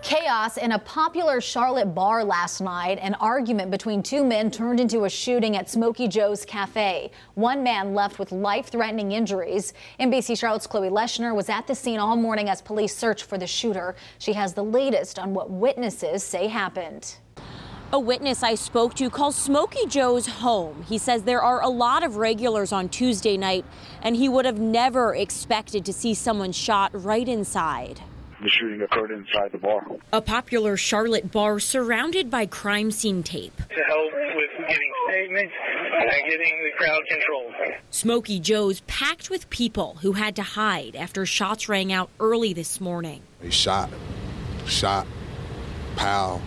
Chaos in a popular Charlotte bar last night. An argument between two men turned into a shooting at Smokey Joe's Cafe. One man left with life threatening injuries. NBC Charlotte's Chloe Leshner was at the scene all morning as police search for the shooter. She has the latest on what witnesses say happened. A witness I spoke to calls Smokey Joe's home. He says there are a lot of regulars on Tuesday night, and he would have never expected to see someone shot right inside. The shooting occurred inside the bar. A popular Charlotte bar surrounded by crime scene tape. To help with getting statements and getting the crowd controlled. Smokey Joe's packed with people who had to hide after shots rang out early this morning. He shot, shot, pow,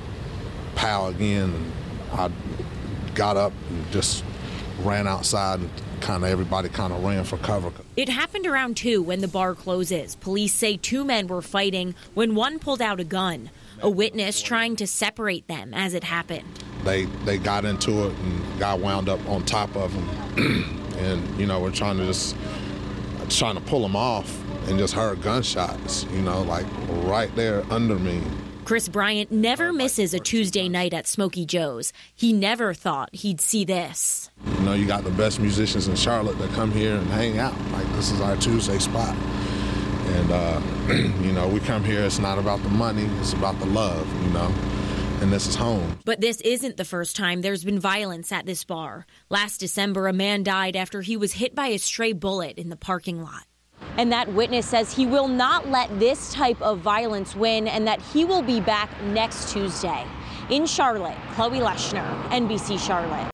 pow again. I got up and just ran outside and kind of everybody kind of ran for cover. It happened around 2 when the bar closes. Police say two men were fighting when one pulled out a gun. A witness trying to separate them as it happened. They they got into it and got wound up on top of them, and you know we're trying to just trying to pull them off, and just heard gunshots. You know, like right there under me. Chris Bryant never misses a Tuesday night at Smokey Joe's. He never thought he'd see this. You know, you got the best musicians in Charlotte that come here and hang out. Like, this is our Tuesday spot. And, uh, you know, we come here, it's not about the money, it's about the love, you know and this is home. But this isn't the first time there's been violence at this bar. Last December, a man died after he was hit by a stray bullet in the parking lot. And that witness says he will not let this type of violence win and that he will be back next Tuesday. In Charlotte, Chloe Leshner, NBC Charlotte.